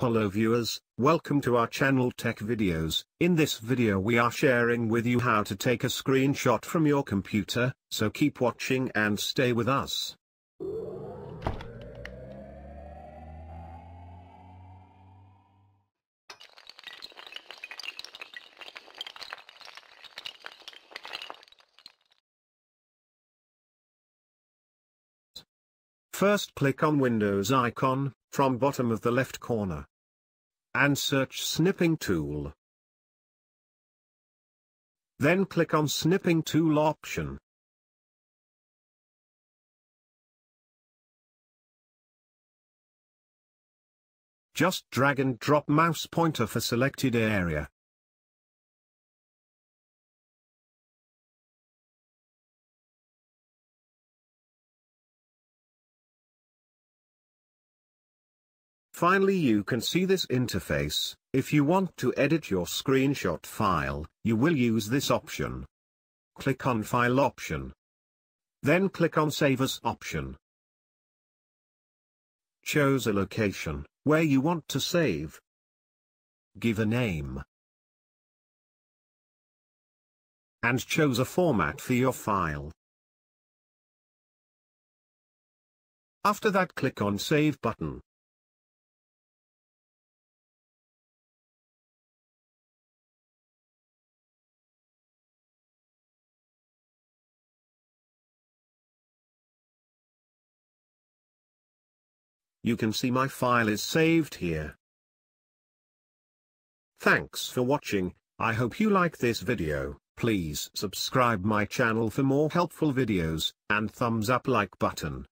Hello viewers, welcome to our channel Tech Videos. In this video we are sharing with you how to take a screenshot from your computer, so keep watching and stay with us. First click on Windows icon, from bottom of the left corner. And search Snipping Tool. Then click on Snipping Tool option. Just drag and drop mouse pointer for selected area. Finally you can see this interface, if you want to edit your screenshot file, you will use this option. Click on File option. Then click on Save As option. Choose a location, where you want to save. Give a name. And choose a format for your file. After that click on Save button. You can see my file is saved here. Thanks for watching, I hope you like this video, please subscribe my channel for more helpful videos, and thumbs up like button.